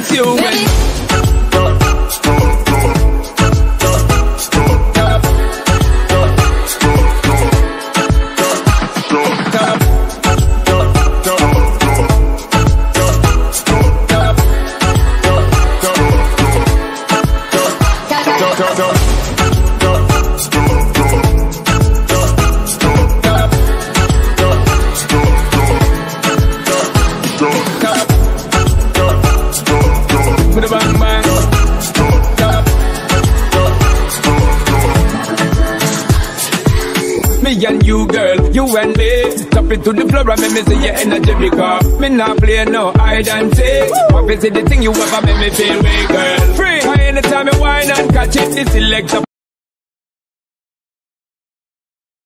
Just you. Baby, With a bang bang. Me and you, girl, you and me. Tap it to the floor and make me see your energy because me not play no hide and seek. It the thing you ever make me feel way, girl? Free. High anytime me whine and catch it, this selector